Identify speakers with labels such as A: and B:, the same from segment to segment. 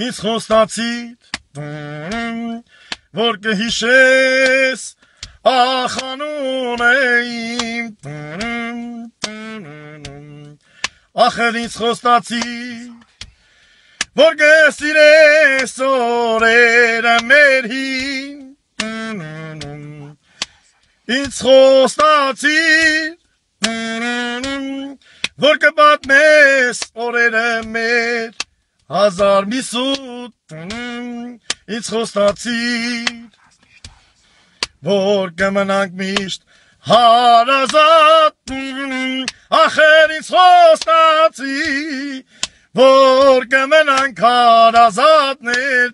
A: Ինձ խոստացիր որ կհիշես ախանուն իմ ախր ինձ խոստացիր որ կսիրես օրերը մեր հին ինձ խոստացիր որ կպատմես օրերը մեր հազար մի սուտ ինձ խոստացիր որ կմնանք միշտ հարազատ ախեր ինձ խոստացի որ կմնանք հարազատներ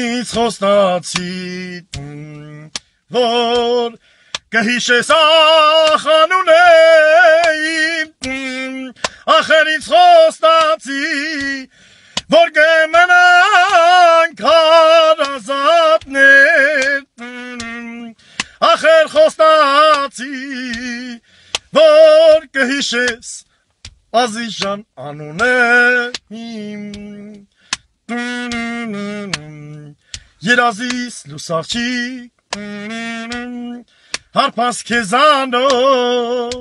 A: ինձ խոստացի որ կհիշես ախանունե իմ ախր ինձ խոստացի որ կմնանք հարազատներ ախր խոստացի որ կհիշես ազիժան անունը իմ երազիս լուսաղջիկ հարփաս քեզանով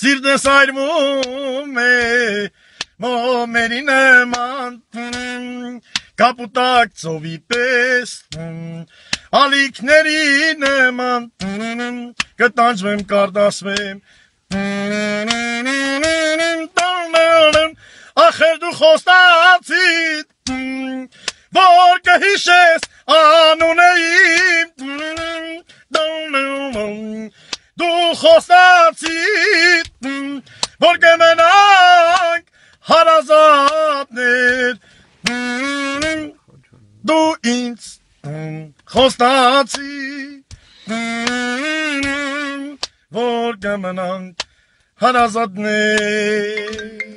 A: սիրտս այրվում է մոմերի նման կապուտակ ծովի պես ալիքների նման կտանջվեմ կարդասվեմ ախեր դու խոստացիդ որ կհիշես անունը խոստացի որ կմնանք հարազատներ